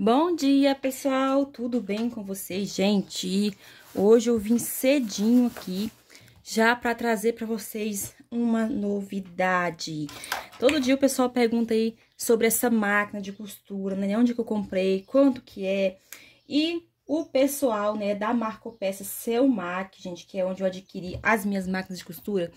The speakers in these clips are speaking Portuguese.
Bom dia, pessoal! Tudo bem com vocês, gente? Hoje eu vim cedinho aqui já para trazer para vocês uma novidade. Todo dia o pessoal pergunta aí sobre essa máquina de costura, né? Onde que eu comprei, quanto que é. E o pessoal, né, da Marco Peça Seu Mac, gente, que é onde eu adquiri as minhas máquinas de costura,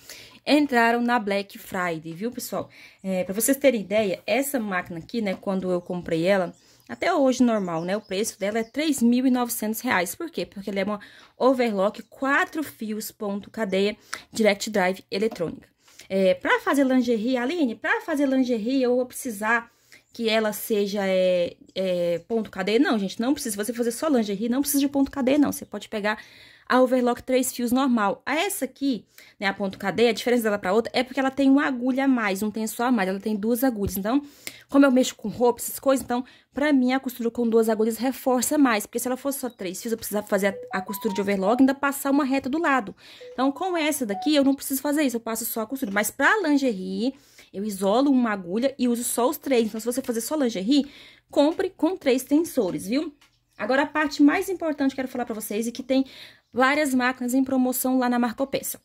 entraram na Black Friday, viu, pessoal? É, para vocês terem ideia, essa máquina aqui, né, quando eu comprei ela, até hoje normal, né? O preço dela é R$ 3.900. Por quê? Porque ela é uma overlock 4 fios, ponto, cadeia, direct drive eletrônica. É, para fazer lingerie, Aline, para fazer lingerie eu vou precisar que ela seja é, é, ponto cadeia. Não, gente, não precisa. Se você fazer só lingerie, não precisa de ponto cadeia, não. Você pode pegar a overlock três fios normal. A essa aqui, né, a ponto cadeia, a diferença dela para outra é porque ela tem uma agulha a mais, não tem só a mais, ela tem duas agulhas. Então, como eu mexo com roupa, essas coisas, então, pra mim, a costura com duas agulhas reforça mais, porque se ela fosse só três fios, eu precisava fazer a, a costura de overlock e ainda passar uma reta do lado. Então, com essa daqui, eu não preciso fazer isso, eu passo só a costura. Mas pra lingerie, eu isolo uma agulha e uso só os três. Então, se você fazer só lingerie, compre com três tensores, viu? Agora, a parte mais importante que eu quero falar pra vocês e que tem várias máquinas em promoção lá na Marcopeça.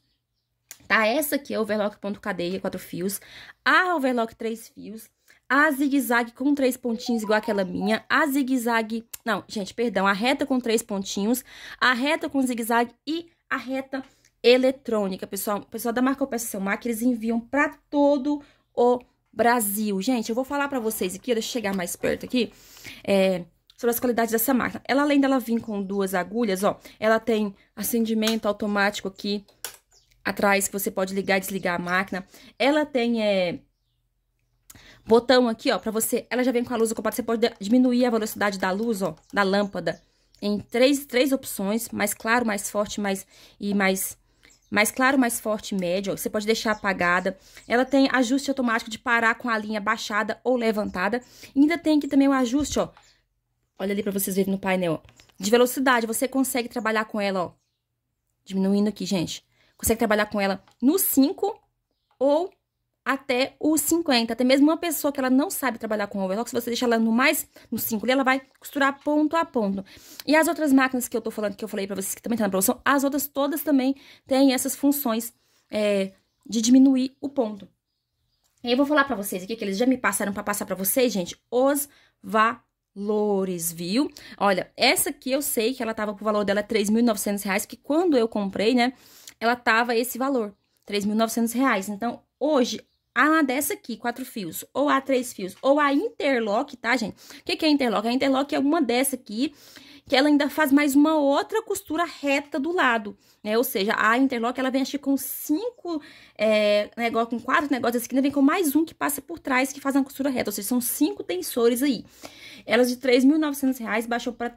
Tá? Essa aqui é overlock ponto cadeia, quatro fios. A overlock três fios. A zigue-zague com três pontinhos, igual aquela minha. A zigue-zague... Não, gente, perdão. A reta com três pontinhos. A reta com zigue-zague e a reta eletrônica, pessoal. O pessoal da Marcopeça Seu Mac, eles enviam para todo o Brasil. Gente, eu vou falar para vocês aqui, deixa eu chegar mais perto aqui. É, sobre as qualidades dessa máquina. Ela, além dela vir com duas agulhas, ó, ela tem acendimento automático aqui atrás, que você pode ligar e desligar a máquina. Ela tem, é, botão aqui, ó, pra você, ela já vem com a luz ocupada, você pode diminuir a velocidade da luz, ó, da lâmpada, em três, três opções, mais claro, mais forte, mais, e mais, mais claro, mais forte médio, você pode deixar apagada. Ela tem ajuste automático de parar com a linha baixada ou levantada. E ainda tem aqui também o ajuste, ó, Olha ali pra vocês verem no painel. De velocidade, você consegue trabalhar com ela, ó. Diminuindo aqui, gente. Consegue trabalhar com ela no 5 ou até o 50. Até mesmo uma pessoa que ela não sabe trabalhar com overlock, se você deixar ela no mais, no 5 ela vai costurar ponto a ponto. E as outras máquinas que eu tô falando, que eu falei pra vocês que também tá na promoção, as outras todas também têm essas funções é, de diminuir o ponto. E eu vou falar pra vocês aqui, que eles já me passaram pra passar pra vocês, gente, os va valores, viu? Olha, essa aqui eu sei que ela tava, o valor dela R$ 3.900, que quando eu comprei, né, ela tava esse valor, R$ 3.900. Então, hoje, a dessa aqui, quatro fios, ou a três fios, ou a interlock, tá, gente? O que, que é interlock? A interlock é uma dessa aqui, que ela ainda faz mais uma outra costura reta do lado, né? Ou seja, a interlock, ela vem, acho com cinco é, negócios, com quatro negócios aqui, ainda vem com mais um que passa por trás, que faz uma costura reta, ou seja, são cinco tensores aí. Elas de R$ 3.900 baixou para R$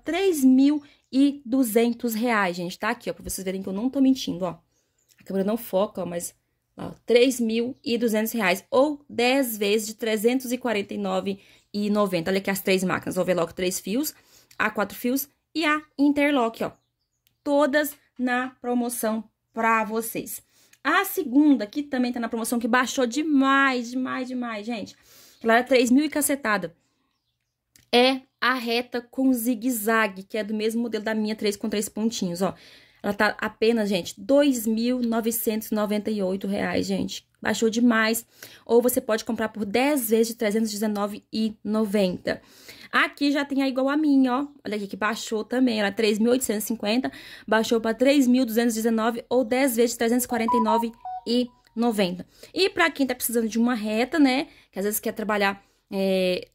3.200, gente, tá? Aqui, ó, pra vocês verem que eu não tô mentindo, ó. A câmera não foca, ó, mas R$ 3.200 ou 10 vezes de R$ 349,90. Olha aqui as três máquinas, overlock três fios, a quatro fios e a interlock, ó. Todas na promoção pra vocês. A segunda, que também tá na promoção, que baixou demais, demais, demais, gente. Ela era 3 mil e cacetada. É a reta com zigue-zague, que é do mesmo modelo da minha 3 com 3 pontinhos, ó. Ela tá apenas, gente, R$ 2.998, gente. Baixou demais. Ou você pode comprar por 10 vezes de R$ 319,90. Aqui já tem a igual a minha, ó. Olha aqui que baixou também. Ela é 3.850, baixou para 3.219 ou 10 vezes de R$ 349,90. E para quem tá precisando de uma reta, né, que às vezes quer trabalhar é,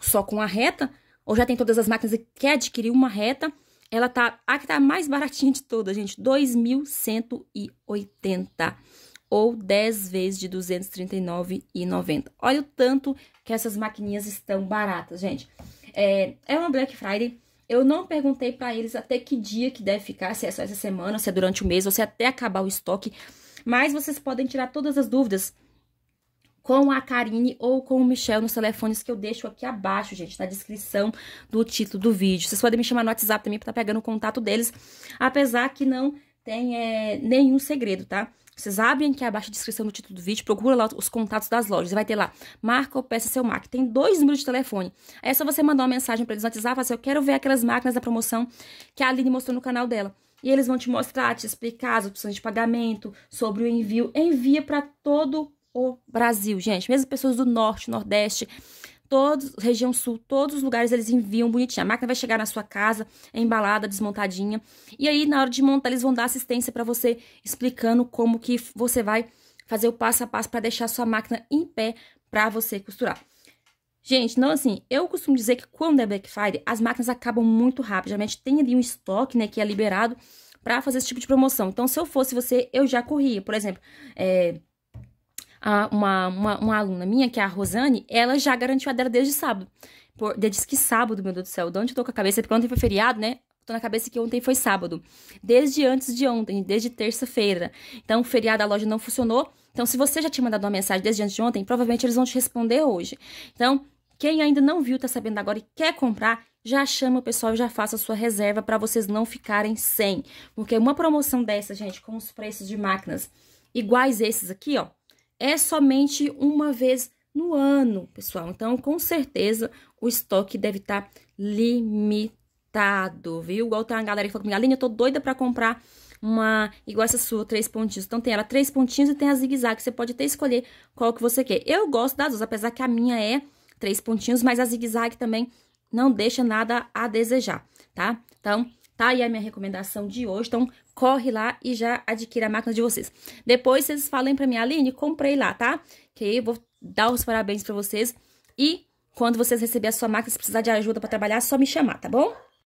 só com a reta, ou já tem todas as máquinas e quer adquirir uma reta, ela tá, a que tá mais baratinha de todas, gente, 2.180 ou 10 vezes de 239,90. Olha o tanto que essas maquininhas estão baratas, gente. É, é uma Black Friday. Eu não perguntei para eles até que dia que deve ficar, se é só essa semana, se é durante o mês, ou se é até acabar o estoque. Mas vocês podem tirar todas as dúvidas com a Karine ou com o Michel nos telefones que eu deixo aqui abaixo, gente, na descrição do título do vídeo. Vocês podem me chamar no WhatsApp também para estar tá pegando o contato deles, apesar que não tem é, nenhum segredo, tá? Vocês abrem aqui abaixo a descrição do título do vídeo, procura lá os contatos das lojas. Vai ter lá, marca ou peça seu Mac. Tem dois números de telefone. Aí é só você mandar uma mensagem para eles no WhatsApp, assim, eu quero ver aquelas máquinas da promoção que a Aline mostrou no canal dela. E eles vão te mostrar, te explicar as opções de pagamento, sobre o envio. Envia para todo o Brasil, gente. Mesmo pessoas do Norte, Nordeste, todos, região sul, todos os lugares eles enviam bonitinho. A máquina vai chegar na sua casa, é embalada, desmontadinha. E aí, na hora de montar, eles vão dar assistência para você, explicando como que você vai fazer o passo a passo para deixar a sua máquina em pé para você costurar. Gente, não assim, eu costumo dizer que quando é Black Friday, as máquinas acabam muito rápido. Geralmente tem ali um estoque, né, que é liberado para fazer esse tipo de promoção. Então, se eu fosse você, eu já corria. Por exemplo, é, uma, uma, uma, aluna minha, que é a Rosane, ela já garantiu a dela desde sábado. Por, desde que sábado, meu Deus do céu. De onde eu tô com a cabeça? Porque ontem foi feriado, né? Tô na cabeça que ontem foi sábado. Desde antes de ontem, desde terça-feira. Então, o feriado a loja não funcionou. Então, se você já tinha mandado uma mensagem desde antes de ontem, provavelmente eles vão te responder hoje. Então, quem ainda não viu, tá sabendo agora e quer comprar, já chama o pessoal e já faça a sua reserva para vocês não ficarem sem. Porque uma promoção dessa, gente, com os preços de máquinas iguais esses aqui, ó, é somente uma vez no ano, pessoal. Então, com certeza, o estoque deve estar tá limitado, viu? Igual tem uma galera que falou comigo, Aline, eu tô doida pra comprar uma igual essa sua, três pontinhos. Então, tem ela três pontinhos e tem a zigue-zague. Você pode até escolher qual que você quer. Eu gosto das duas, apesar que a minha é três pontinhos, mas a zigue-zague também não deixa nada a desejar, tá? Então, tá aí a minha recomendação de hoje. Então, corre lá e já adquira a máquina de vocês. Depois, vocês falem pra mim, Aline, comprei lá, tá? Que aí eu vou dar os parabéns pra vocês. E quando vocês receberem a sua máquina, se precisar de ajuda pra trabalhar, é só me chamar, tá bom?